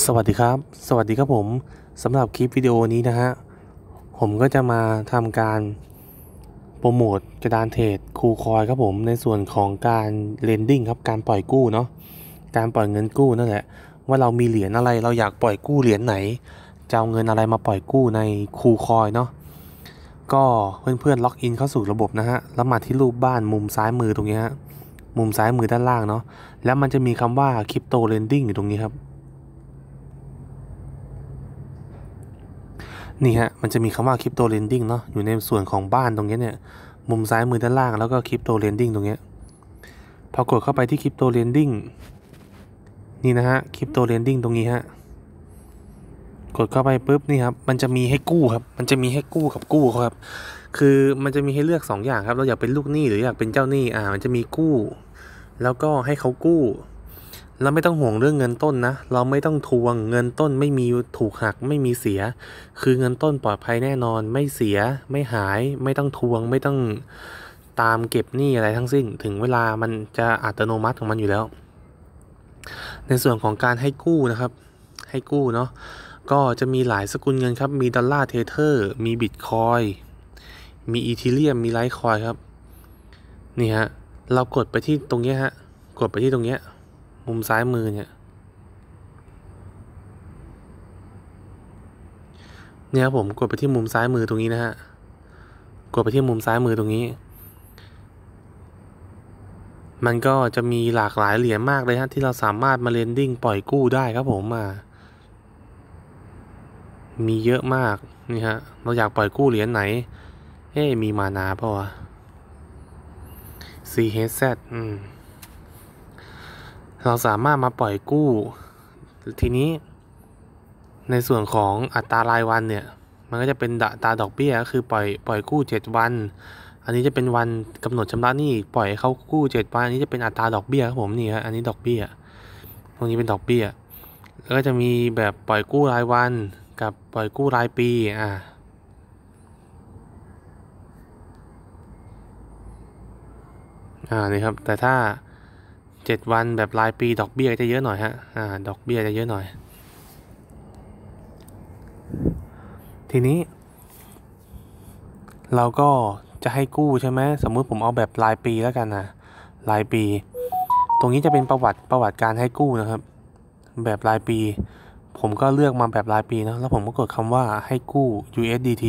สวัสดีครับ สวัสดีครับผมสำหรับคลิปวิดีโอนี้นะฮะ ผมก็จะมาทำการโปรโมทกระดานเทรด KuCoin ครับผมในส่วนของการ lending ครับการปล่อยกู้เนาะการปล่อยเงินกู้นั่นแหละ ว่าเรามีเหรียญอะไรเราอยากปล่อยกู้เหรียญไหนจะเอาเงินอะไรมาปล่อยกู้ใน KuCoin เนาะก็เพื่อนๆล็อกอินเข้าสู่ระบบนะฮะแล้วมาที่รูปบ้านมุมซ้ายมือตรงนี้ฮะมุมซ้ายมือด้านล่างเนาะแล้วมันจะมีคำว่า Crypto Lending อยู่ตรงนี้ครับ นี่ฮะ มันจะมีคำว่า Crypto Lending เนาะ อยู่ในส่วนของบ้านตรงนี้เนี่ย มุมซ้ายมือด้านล่างแล้วก็ Crypto Lending ตรงนี้ พอกดเข้าไปที่ Crypto Lending นี่นะฮะ Crypto Lending ตรงนี้ฮะ กดเข้าไปปุ๊บนี่ครับ มันจะมีให้กู้ครับ มันจะมีให้กู้กับกู้ครับ คือมันจะมีให้เลือก2อย่างครับ เราอยากเป็นลูกหนี้หรืออยากเป็นเจ้าหนี้ อ่า มันจะมีกู้ แล้วก็ให้เขากู้ เราไม่ต้องห่วงเรื่องเงินต้นนะ เราไม่ต้องทวงเงินต้นไม่มีถูกหักไม่มีเสีย คือเงินต้นปลอดภัยแน่นอน ไม่เสียไม่หาย ไม่ต้องทวงไม่ต้องตามเก็บหนี้อะไรทั้งสิ้น ถึงเวลามันจะอัตโนมัติของมันอยู่แล้ว ในส่วนของการให้กู้นะครับ ให้กู้เนาะก็จะมีหลายสกุลเงินครับ มีดอลลาร์ Tether มีบิตคอยน์ มี Ethereum มี Litecoin ครับ นี่ฮะ เรากดไปที่ตรงนี้ฮะ กดไปที่ตรงนี้ มุมซ้ายมือเนี่ย เนี่ยผมกดไปที่มุมซ้ายมือตรงนี้นะฮะ กดไปที่มุมซ้ายมือตรงนี้ มันก็จะมีหลากหลายเหรียญมากเลยฮะที่เราสามารถมา lending ปล่อยกู้ได้ครับผมมา มีเยอะมากนี่ฮะ เราอยากปล่อยกู้เหรียญไหน เฮ้มีมานาเปล่าวะ CHZ อืม เราสามารถมาปล่อยกู้ ทีนี้ ในส่วนของอัตรารายวันเนี่ย มันก็จะเป็นอัตราดอกเบี้ยก็คือปล่อยปล่อยกู้เจ็ดวัน อันนี้จะเป็นวันกำหนดชำระหนี้ปล่อยเขากู้เจ็ดวันอันนี้จะเป็นอัตราดอกเบี้ยครับผมนี่ครับอันนี้ดอกเบี้ยตรงนี้เป็นดอกเบี้ยแล้วก็จะมีแบบปล่อยกู้รายวันกับปล่อยกู้รายปีอ่าอ่านี่ครับแต่ถ้า เจ็ดวันแบบรายปีดอกเบี้ยจะเยอะหน่อยฮะ อ่า ดอกเบี้ยจะเยอะหน่อย ทีนี้ เราก็จะให้กู้ใช่ไหมสมมุติผมเอาแบบรายปีแล้วกันนะรายปี ตรงนี้จะเป็นประวัติประวัติการให้กู้นะครับ แบบรายปี ผมก็เลือกมาแบบรายปีนะแล้วผมก็กดคำว่าให้กู้ USDT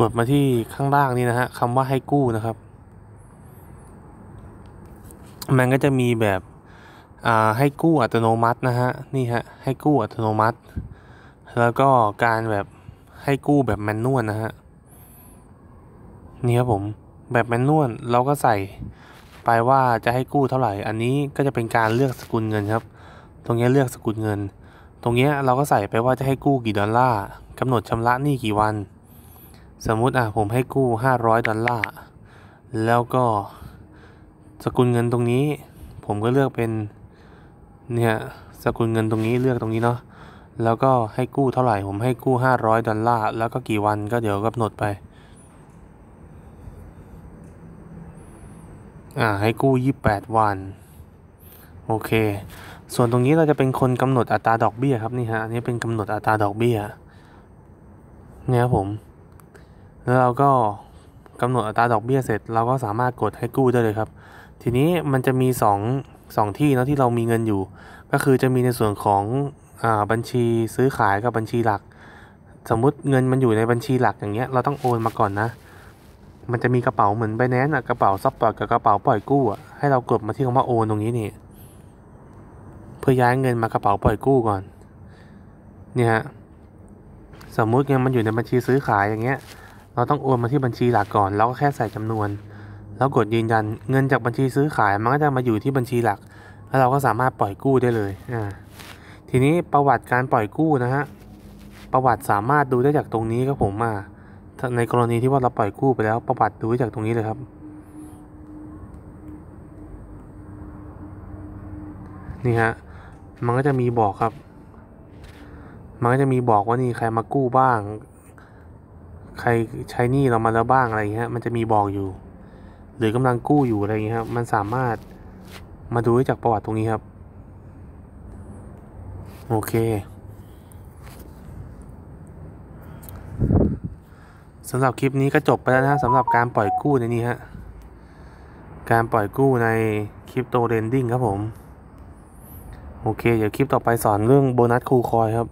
กดมาที่ข้างล่างนี่นะฮะคำว่าให้กู้นะครับ มันก็จะมีแบบให้กู้อัตโนมัตินะฮะนี่ฮะให้กู้อัตโนมัติ แล้วก็การแบบให้กู้แบบแมนนวลนะฮะนี่ครับผมแบบแมนนวลเราก็ใส่ไปว่าจะให้กู้เท่าไหร่ อันนี้ก็จะเป็นการเลือกสกุลเงินครับ ตรงนี้เลือกสกุลเงิน ตรงนี้เราก็ใส่ไปว่าจะให้กู้กี่ดอลลาร์กำหนดชำระหนี้กี่วัน สมมุติอะผมให้กู้ห้าร้อยดอลลาร์ แล้วก็สกุลเงินตรงนี้ ผมก็เลือกเป็น เนี่ย สกุลเงินตรงนี้เลือกตรงนี้เนาะ แล้วก็ให้กู้เท่าไหร่ ผมให้กู้ห้าร้อยดอลลาร์ แล้วก็กี่วันก็เดี๋ยวกำหนดไป อ่า ให้กู้ยี่แปดวัน โอเค ส่วนตรงนี้เราจะเป็นคนกำหนดอัตราดอกเบี้ยครับนี่ฮะ อันนี้เป็นกำหนดอัตราดอกเบี้ย เนี่ยผม แล้วเราก็กำหนดอัตราดอกเบี้ยเสร็จ เราก็สามารถกดให้กู้ได้เลยครับ ทีนี้มันจะมี2 2ที่นะที่เรามีเงินอยู่ ก็คือจะมีในส่วนของอาบัญชีซื้อขายกับบัญชีหลัก สมมุติเงินมันอยู่ในบัญชีหลักอย่างเงี้ยเราต้องโอนมาก่อนนะ มันจะมีกระเป๋าเหมือนไบแนนซ์กระเป๋าซับปอร์ตกับกระเป๋าปล่อยกู้อะให้เรากดมาที่คำว่าโอนตรงนี้นี่เพื่อย้ายเงินมากระเป๋าปล่อยกู้ก่อนเนี่ยสมมุติเงินมันอยู่ในบัญชีซื้อขายอย่างเงี้ย เราต้องโอนมาที่บัญชีหลักก่อนแล้วก็แค่ใส่จำนวน แล้วกดยืนยันเงินจากบัญชีซื้อขายมันก็จะมาอยู่ที่บัญชีหลัก แล้วเราก็สามารถปล่อยกู้ได้เลยอ่าทีนี้ประวัติการปล่อยกู้นะฮะประวัติสามารถดูได้จากตรงนี้ครับผมมาในกรณีที่ว่าเราปล่อยกู้ไปแล้วประวัติดูได้จากตรงนี้เลยครับ นี่ฮะมันก็จะมีบอกครับ มันก็จะมีบอกว่านี่ใครมากู้บ้าง ใครใช้หนี้เรามาแล้วบ้างอะไรอย่างเงี้ยมันจะมีบอกอยู่ หรือกำลังกู้อยู่อะไรอย่างเงี้ยครับมันสามารถมาดูได้จากประวัติตรงนี้ครับ โอเคสำหรับคลิปนี้ก็จบไปแล้วนะฮะสำหรับการปล่อยกู้ในนี้ฮะการปล่อยกู้ใน Crypto Lending ครับผม โอเค เดี๋ยวคลิปต่อไปสอนเรื่องโบนัส KuCoin ครับ